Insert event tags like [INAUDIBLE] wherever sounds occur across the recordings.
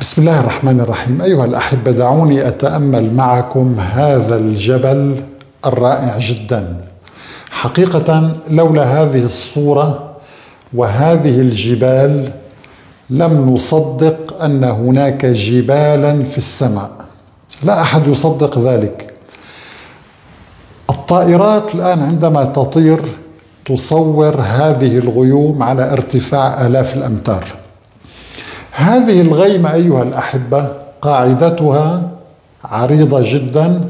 بسم الله الرحمن الرحيم. أيها الأحبة دعوني أتأمل معكم هذا الجبل الرائع جدا. حقيقة لولا هذه الصورة وهذه الجبال لم نصدق أن هناك جبالا في السماء. لا أحد يصدق ذلك. الطائرات الآن عندما تطير تصور هذه الغيوم على ارتفاع آلاف الأمتار. هذه الغيمة أيها الأحبة قاعدتها عريضة جدا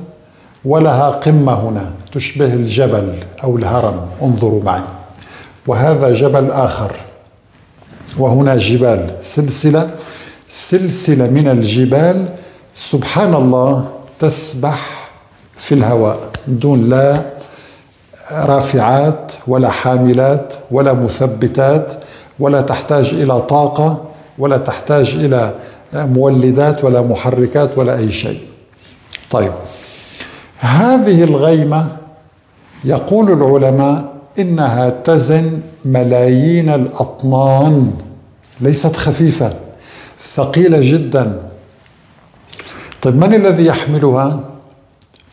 ولها قمة هنا تشبه الجبل أو الهرم انظروا معي. وهذا جبل آخر. وهنا جبال سلسلة سلسلة من الجبال سبحان الله تسبح في الهواء دون لا رافعات ولا حاملات ولا مثبتات ولا تحتاج إلى طاقة ولا تحتاج إلى مولدات ولا محركات ولا أي شيء. طيب هذه الغيمة يقول العلماء إنها تزن ملايين الأطنان ليست خفيفة ثقيلة جدا. طيب من الذي يحملها؟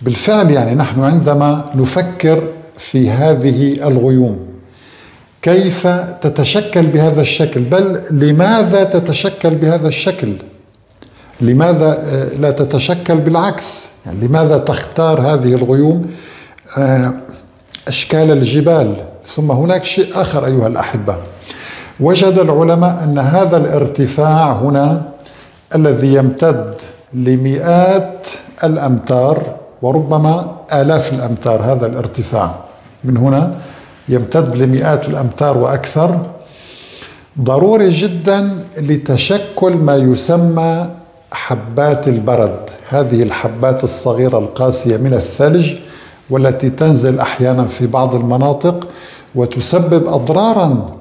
بالفعل يعني نحن عندما نفكر في هذه الغيوم كيف تتشكل بهذا الشكل؟ بل لماذا تتشكل بهذا الشكل؟ لماذا لا تتشكل بالعكس؟ يعني لماذا تختار هذه الغيوم أشكال الجبال؟ ثم هناك شيء آخر أيها الأحبة. وجد العلماء أن هذا الارتفاع هنا الذي يمتد لمئات الأمتار وربما آلاف الأمتار هذا الارتفاع. من هنا يمتد لمئات الأمتار وأكثر ضروري جدا لتشكل ما يسمى حبات البرد. هذه الحبات الصغيرة القاسية من الثلج والتي تنزل أحيانا في بعض المناطق وتسبب اضرارا.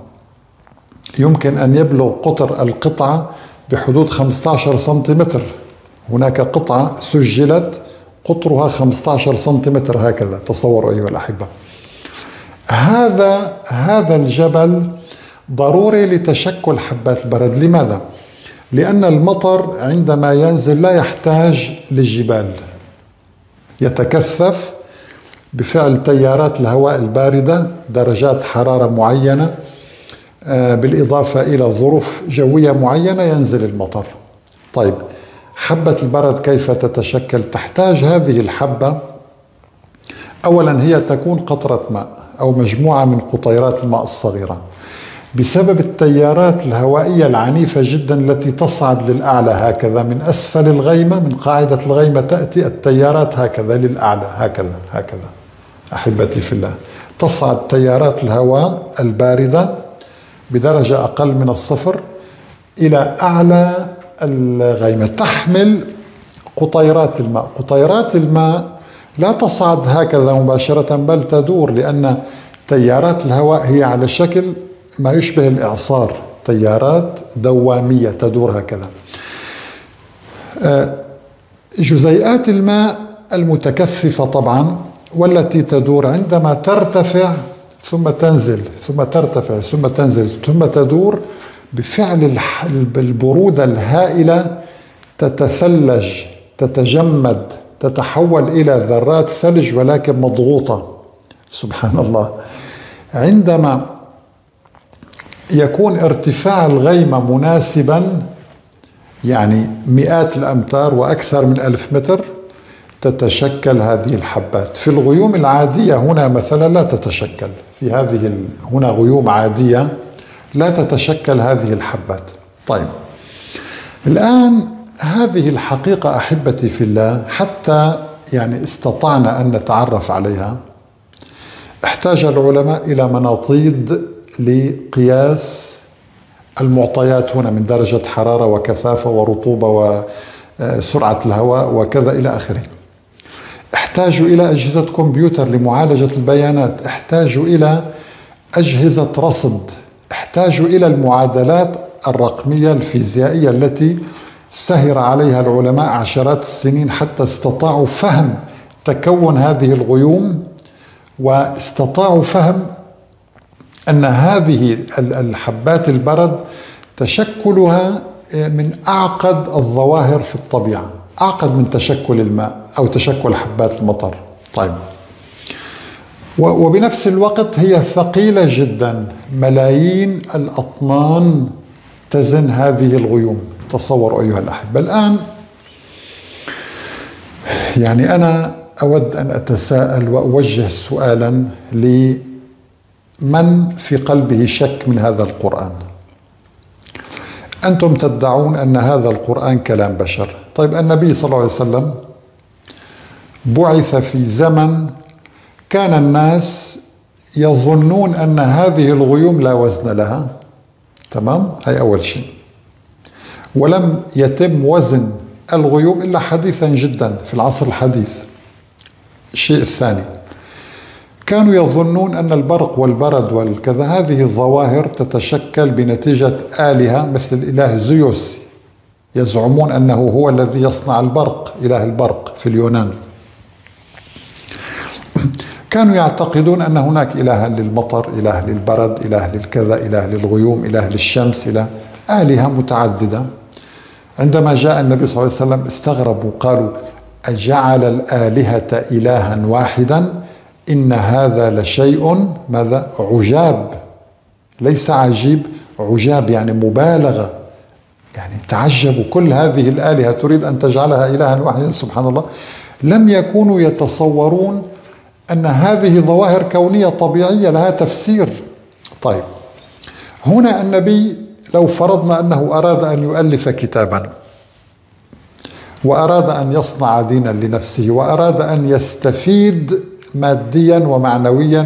يمكن أن يبلغ قطر القطعة بحدود 15 سنتيمتر. هناك قطعة سجلت قطرها 15 سنتيمتر هكذا. تصوروا أيها الأحبة. هذا هذا الجبل ضروري لتشكل حبات البرد. لماذا؟ لأن المطر عندما ينزل لا يحتاج للجبال. يتكثف بفعل تيارات الهواء الباردة درجات حرارة معينة بالإضافة إلى ظروف جوية معينة ينزل المطر. طيب حبة البرد كيف تتشكل؟ تحتاج هذه الحبة. اولا هي تكون قطرة ماء. أو مجموعة من قطيرات الماء الصغيرة بسبب التيارات الهوائية العنيفة جدا التي تصعد للأعلى هكذا. من أسفل الغيمة من قاعدة الغيمة تأتي التيارات هكذا للأعلى هكذا هكذا. أحبتي في الله تصعد تيارات الهواء الباردة بدرجة أقل من الصفر إلى أعلى الغيمة. تحمل قطيرات الماء. قطيرات الماء لا تصعد هكذا مباشرة بل تدور لأن تيارات الهواء هي على شكل ما يشبه الإعصار. تيارات دوامية تدور هكذا. جزيئات الماء المتكثفة طبعا والتي تدور عندما ترتفع ثم تنزل ثم ترتفع ثم تنزل ثم تدور بفعل البرودة الهائلة تتثلج تتجمد. تتحول إلى ذرات ثلج ولكن مضغوطة. سبحان الله. عندما يكون ارتفاع الغيمة مناسبا يعني مئات الأمتار وأكثر من ألف متر تتشكل هذه الحبات. في الغيوم العادية هنا مثلا لا تتشكل. في هذه هنا غيوم عادية لا تتشكل هذه الحبات. طيب. الآن هذه الحقيقة أحبتي في الله حتى يعني استطعنا أن نتعرف عليها. احتاج العلماء إلى مناطيد لقياس المعطيات هنا من درجة حرارة وكثافة ورطوبة وسرعة الهواء وكذا إلى آخره. احتاجوا إلى أجهزة كمبيوتر لمعالجة البيانات. احتاجوا إلى أجهزة رصد. احتاجوا إلى المعادلات الرقمية الفيزيائية التي سهر عليها العلماء عشرات السنين حتى استطاعوا فهم تكون هذه الغيوم واستطاعوا فهم أن هذه الحبات البرد تشكلها من أعقد الظواهر في الطبيعة أعقد من تشكل الماء أو تشكل حبات المطر. طيب. وبنفس الوقت هي ثقيلة جدا ملايين الأطنان تزن هذه الغيوم. تصوروا أيها الأحبة. الآن يعني أنا أود أن أتساءل وأوجه سؤالا لمن في قلبه شك من هذا القرآن. أنتم تدعون أن هذا القرآن كلام بشر. طيب النبي صلى الله عليه وسلم بعث في زمن كان الناس يظنون أن هذه الغيوم لا وزن لها. تمام؟ هاي أول شيء. ولم يتم وزن الغيوم إلا حديثا جدا في العصر الحديث. الشيء الثاني كانوا يظنون أن البرق والبرد والكذا هذه الظواهر تتشكل بنتيجة آلهة مثل الإله زيوس. يزعمون أنه هو الذي يصنع البرق إله البرق في اليونان. كانوا يعتقدون أن هناك إلها للمطر إله للبرد إله للكذا إله للغيوم إله للشمس إله آلهة متعددة. عندما جاء النبي صلى الله عليه وسلم استغربوا قالوا أجعل الآلهة إلها واحدا؟ إن هذا لشيء ماذا؟ عجاب. ليس عجيب عجاب يعني مبالغة. يعني تعجبوا كل هذه الآلهة تريد أن تجعلها إلها واحدا؟ سبحان الله. لم يكونوا يتصورون أن هذه ظواهر كونية طبيعية لها تفسير. طيب هنا النبي لو فرضنا أنه أراد أن يؤلف كتابا وأراد أن يصنع دينا لنفسه وأراد أن يستفيد ماديا ومعنويا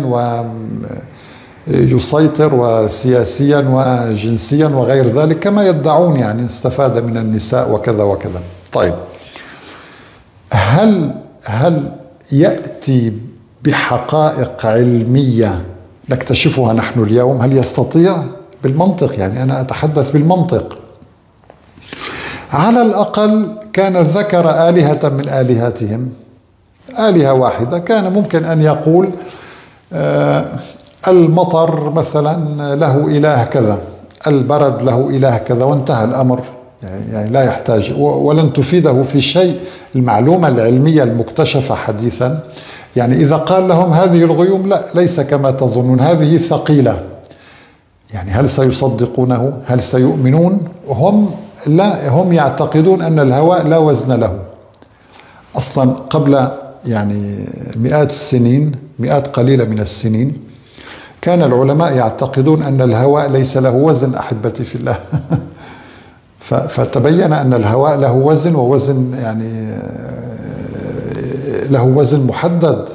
ويسيطر وسياسيا وجنسيا وغير ذلك كما يدعون يعني استفاد من النساء وكذا وكذا. طيب هل هل يأتي بحقائق علمية نكتشفها نحن اليوم؟ هل يستطيع؟ بالمنطق يعني أنا أتحدث بالمنطق. على الأقل كان ذكر آلهة من آلهتهم آلهة واحدة كان ممكن أن يقول آه، المطر مثلا له إله كذا البرد له إله كذا وانتهى الأمر. يعني, يعني لا يحتاج ولن تفيده في شيء. المعلومة العلمية المكتشفة حديثا يعني إذا قال لهم هذه الغيوم لا ليس كما تظنون هذه ثقيلة. يعني هل سيصدقونه؟ هل سيؤمنون؟ هم لا هم يعتقدون أن الهواء لا وزن له. أصلا قبل يعني مئات السنين مئات قليلة من السنين كان العلماء يعتقدون أن الهواء ليس له وزن أحبتي في الله. [LAUGHS] فتبين أن الهواء له وزن ووزن يعني له وزن محدد.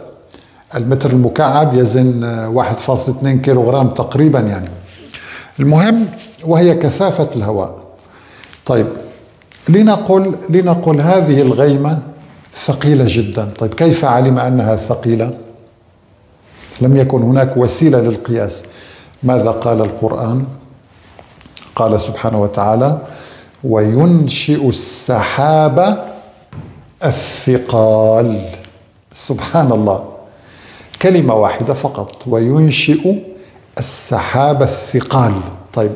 المتر المكعب يزن 1.2 كيلوغرام تقريبا يعني. المهم وهي كثافة الهواء. طيب لنقل لنقل هذه الغيمة ثقيلة جدا. طيب كيف علم أنها ثقيلة؟ لم يكن هناك وسيلة للقياس. ماذا قال القرآن؟ قال سبحانه وتعالى وينشئ السحاب الثقال. سبحان الله. كلمة واحدة فقط وينشئ السحاب الثقال. طيب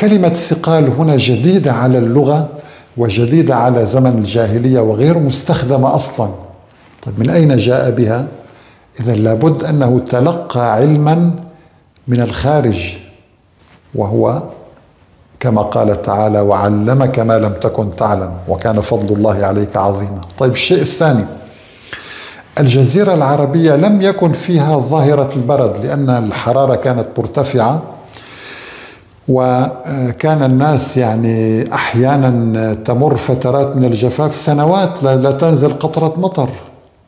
كلمة ثقال هنا جديدة على اللغة وجديدة على زمن الجاهلية وغير مستخدمة أصلا. طيب من أين جاء بها؟ إذا لابد أنه تلقى علما من الخارج وهو كما قال تعالى وعلمك ما لم تكن تعلم وكان فضل الله عليك عظيما. طيب الشيء الثاني الجزيرة العربية لم يكن فيها ظاهرة البرد لأن الحرارة كانت مرتفعة وكان الناس يعني أحيانا تمر فترات من الجفاف سنوات لا تنزل قطرة مطر.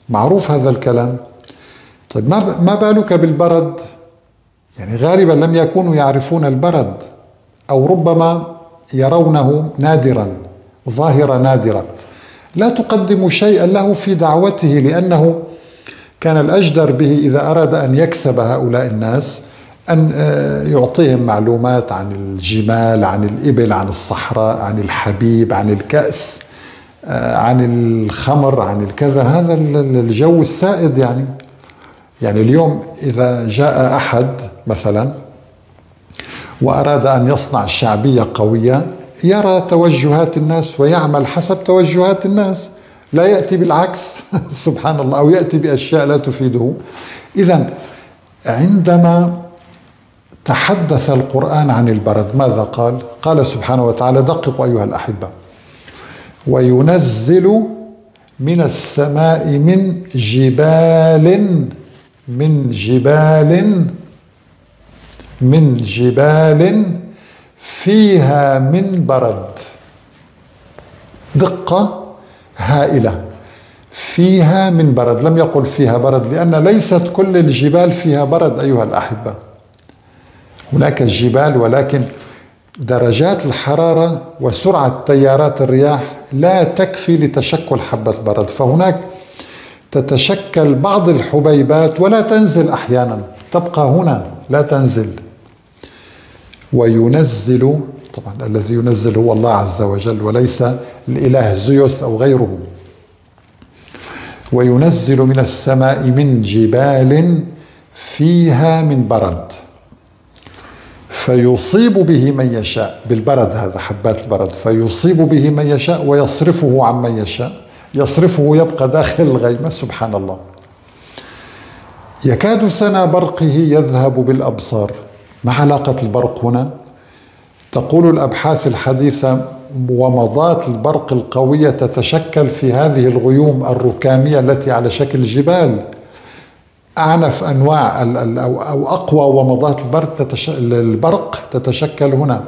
معروف هذا الكلام. طيب ما ما بالك بالبرد؟ يعني غالبا لم يكونوا يعرفون البرد أو ربما يرونه نادرا ظاهرة نادرة. لا تقدم شيئا له في دعوته لأنه كان الأجدر به إذا أراد أن يكسب هؤلاء الناس أن آه، يعطيهم معلومات عن الجمال عن الإبل عن الصحراء عن الحبيب عن الكأس آه، عن الخمر عن الكذا. هذا الجو السائد يعني. يعني اليوم إذا جاء أحد مثلا وأراد أن يصنع شعبية قوية يرى توجهات الناس ويعمل حسب توجهات الناس. لا يأتي بالعكس. [LAUGHS] سبحان الله. أو يأتي بأشياء لا تفيده. إذا عندما تحدث القرآن عن البرد ماذا قال؟ قال سبحانه وتعالى دققوا أيها الأحبة. وينزل من السماء من جبال من جبال من جبال فيها من برد. دقة هائلة. فيها من برد. لم يقل فيها برد لأن ليست كل الجبال فيها برد أيها الأحبة. هناك جبال ولكن درجات الحرارة وسرعة تيارات الرياح لا تكفي لتشكل حبة برد. فهناك تتشكل بعض الحبيبات ولا تنزل أحيانا. تبقى هنا لا تنزل. وينزل طبعا الذي ينزل هو الله عز وجل وليس الإله زيوس أو غيره. وينزل من السماء من جبال فيها من برد. فيصيب به من يشاء بالبرد هذا حبات البرد. فيصيب به من يشاء ويصرفه عن من يشاء. يصرفه يبقى داخل الغيمة سبحان الله. يكاد سنا برقه يذهب بالأبصار. ما علاقة البرق هنا؟ تقول الأبحاث الحديثة ومضات البرق القوية تتشكل في هذه الغيوم الركامية التي على شكل جبال. أعنف أنواع أو أقوى ومضات البرق. البرق تتشكل هنا.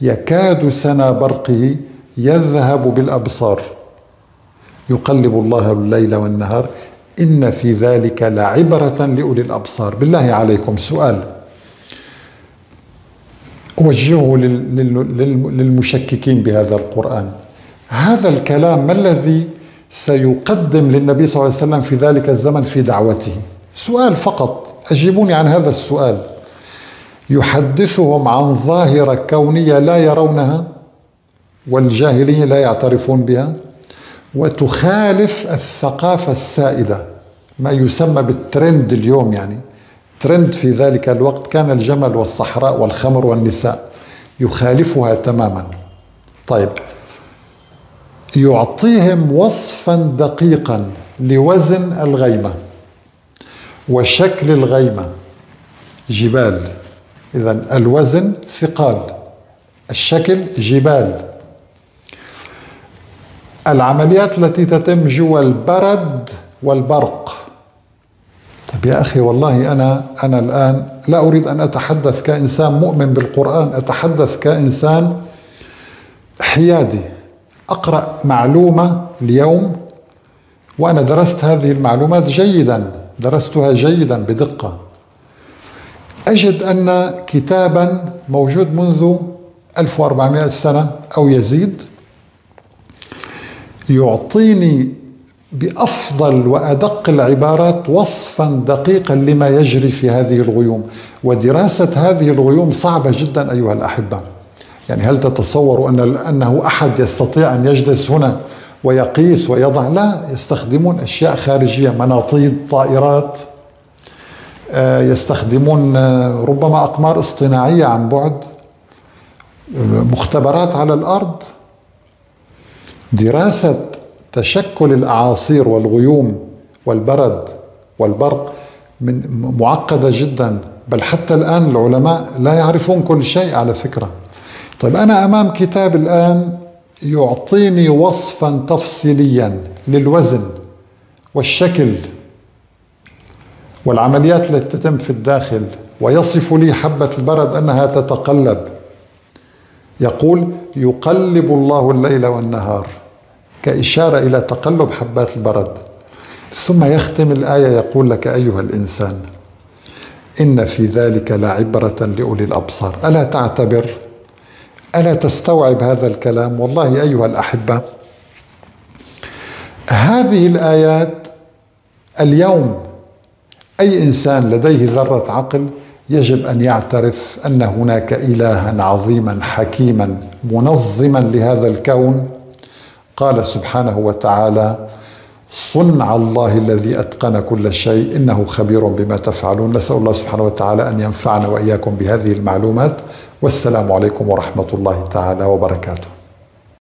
يكاد سنا برقه يذهب بالأبصار. يقلب الله الليل والنهار. إن في ذلك لعبرة لأولي الأبصار. بالله عليكم. سؤال. أوجهه للمشككين بهذا القرآن. هذا الكلام ما الذي سيقدم للنبي صلى الله عليه وسلم في ذلك الزمن في دعوته؟ سؤال فقط. أجيبوني عن هذا السؤال. يحدثهم عن ظاهرة كونية لا يرونها والجاهلين لا يعترفون بها وتخالف الثقافة السائدة ما يسمى بالترند اليوم يعني. ترند في ذلك الوقت كان الجمل والصحراء والخمر والنساء يخالفها تماما. طيب يعطيهم وصفا دقيقا لوزن الغيمة وشكل الغيمة. جبال إذا الوزن ثقال الشكل جبال. العمليات التي تتم جوا البرد والبرق طيب يا أخي والله أنا أنا الآن لا أريد أن أتحدث كإنسان مؤمن بالقرآن أتحدث كإنسان حيادي. أقرأ معلومة اليوم وأنا درست هذه المعلومات جيدا درستها جيدا بدقة. أجد أن كتابا موجود منذ 1400 سنة أو يزيد يعطيني بأفضل وأدق العبارات وصفا دقيقا لما يجري في هذه الغيوم. ودراسة هذه الغيوم صعبة جدا أيها الأحبة. يعني هل تتصوروا أن أنه أحد يستطيع أن يجلس هنا ويقيس ويضع؟ لا يستخدمون أشياء خارجية مناطيد طائرات. آه، يستخدمون آه، ربما أقمار اصطناعية عن بعد. مختبرات على الأرض. دراسة تشكل الأعاصير والغيوم والبرد والبرق من معقدة جدا بل حتى الآن العلماء لا يعرفون كل شيء على فكرة. طيب أنا أمام كتاب الآن يعطيني وصفا تفصيليا للوزن والشكل والعمليات التي تتم في الداخل ويصف لي حبة البرد أنها تتقلب. يقول يقلب الله الليل والنهار. كإشارة إلى تقلب حبات البرد. ثم يختم الآية يقول لك أيها الإنسان إن في ذلك لعبرة لأولي الأبصار. ألا تعتبر؟ ألا تستوعب هذا الكلام؟ والله أيها الأحبة هذه الآيات اليوم أي إنسان لديه ذرة عقل يجب أن يعترف أن هناك الها عظيما حكيما منظما لهذا الكون قال سبحانه وتعالى صنع الله الذي أتقن كل شيء إنه خبير بما تفعلون. نسأل الله سبحانه وتعالى أن ينفعنا وإياكم بهذه المعلومات. والسلام عليكم ورحمة الله تعالى وبركاته.